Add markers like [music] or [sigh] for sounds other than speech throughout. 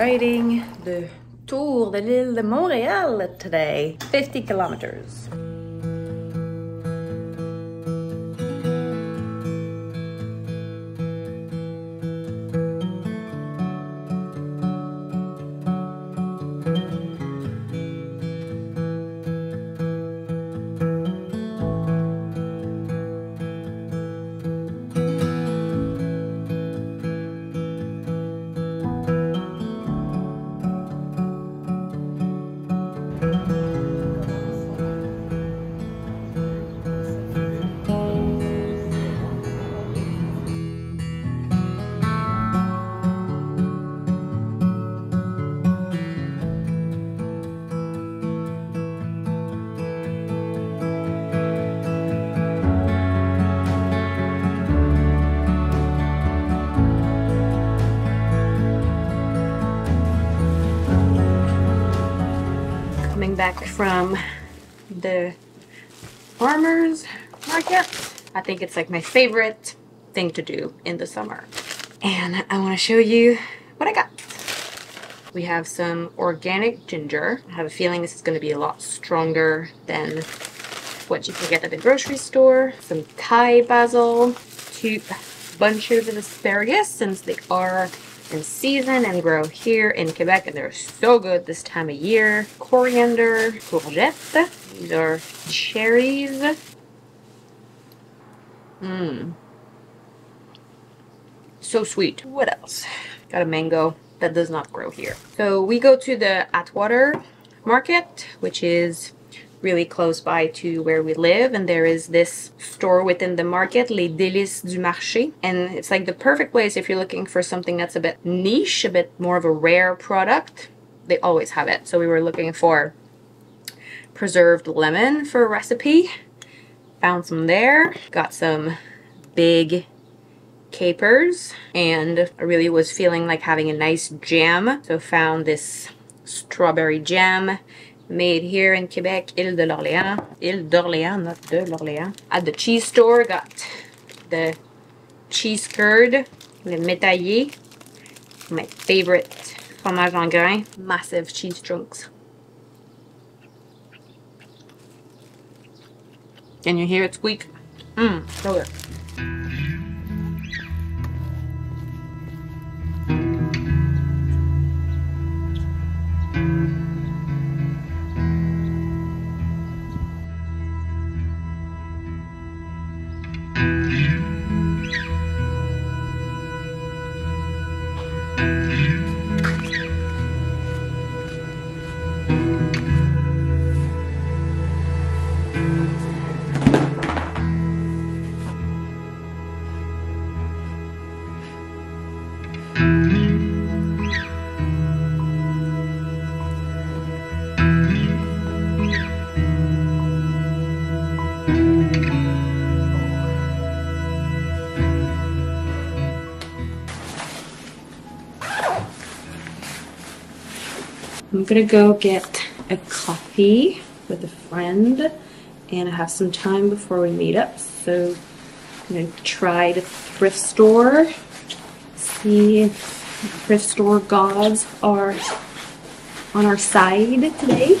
riding the Tour de l'île de Montréal today. 50 kilometers. Coming back from the farmer's market. I think it's like my favorite thing to do in the summer. And I want to show you what I got. We have some organic ginger. I have a feeling this is going to be a lot stronger than what you can get at the grocery store. Some Thai basil, two bunches of asparagus since they are in season and grow here in Quebec and they're so good this time of year. Coriander, courgette. These are cherries. Mmm. So sweet. What else? Got a mango that does not grow here. So we go to the Atwater market, which is really close by to where we live and there is this store within the market les délices du marché. And it's like the perfect place if you're looking for something that's a bit niche a bit more of a rare product. They always have it. So we were looking for preserved lemon for a recipe. Found some there. Got some big capers. And I really was feeling like having a nice jam. So found this strawberry jam made here in Quebec, Ile de l'Orléans. Ile d'Orléans, not de l'Orléans. At the cheese store, got the cheese curd, le métaillé, my favorite fromage en grain, massive cheese chunks. Can you hear it squeak? Mmm, so good. I'm gonna go get a coffee with a friend and I have some time before we meet up so I'm gonna try the thrift store see if thrift store gods are on our side today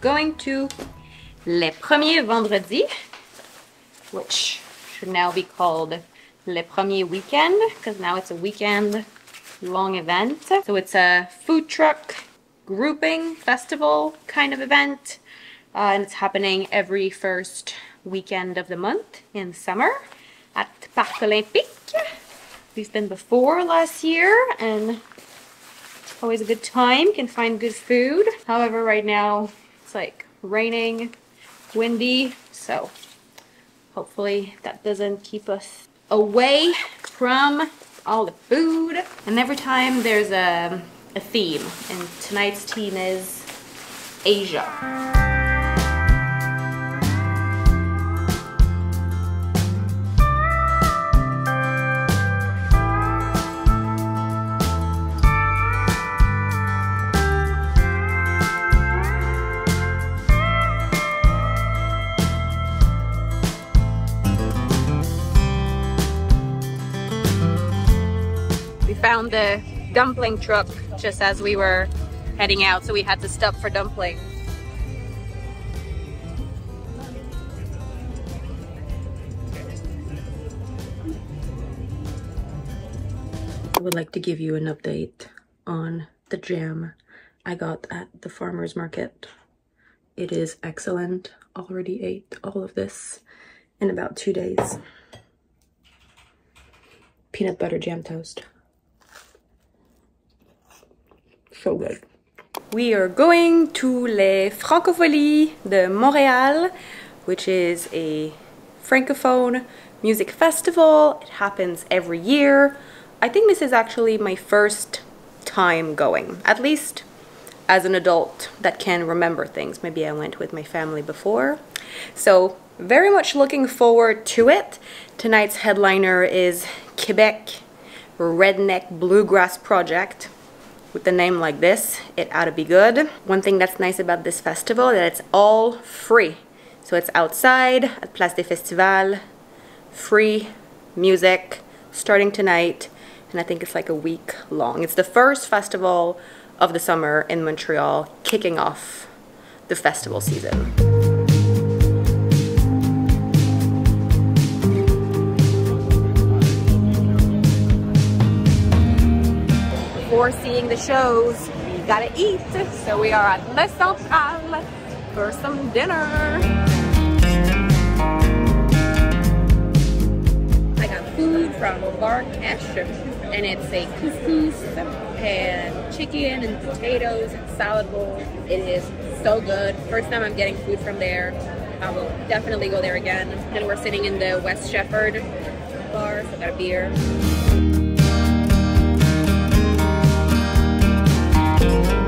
going to Les Premiers Vendredis, which should now be called Les Premiers Weekend, because now it's a weekend long event. So it's a food truck grouping festival kind of event Uh, and it's happening every first weekend of the month in summer at Parc Olympique. We've been before last year and always a good time. Can find good food. However, right now it's like raining, windy, so hopefully that doesn't keep us away from all the food. And every time there's a, a theme, and tonight's theme is Asia. The dumpling truck just as we were heading out, so we had to stop for dumplings. I would like to give you an update on the jam I got at the farmer's market. It is excellent. Already ate all of this in about two days. Peanut butter jam toast so good. We are going to Les Francofolies de Montréal, which is a francophone music festival. It happens every year. I think this is actually my first time going, at least as an adult that can remember things. Maybe I went with my family before. So very much looking forward to it. Tonight's headliner is Quebec Redneck Bluegrass Project with a name like this, it ought to be good. One thing that's nice about this festival that it's all free. So it's outside at Place des Festivals, free music starting tonight, and I think it's like a week long. It's the first festival of the summer in Montreal, kicking off the festival season. Before seeing the shows, we gotta eat. So we are at Le Central for some dinner. I got food from Bar and it's a couscous and chicken and potatoes and salad bowl. It is so good. First time I'm getting food from there. I will definitely go there again. And we're sitting in the West Sheppard bar, so I got a beer. Thank you.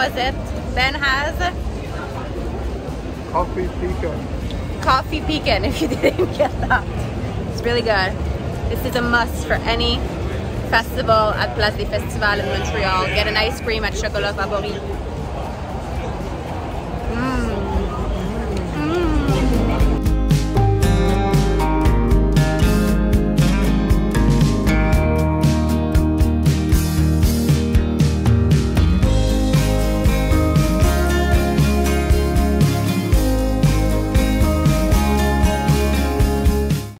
Noisette. Ben has coffee pecan. Coffee pecan, [laughs] if you didn't get that. It's really good. This is a must for any festival at Place des Festivals in Montreal. Get an ice cream at Chocolat Favori.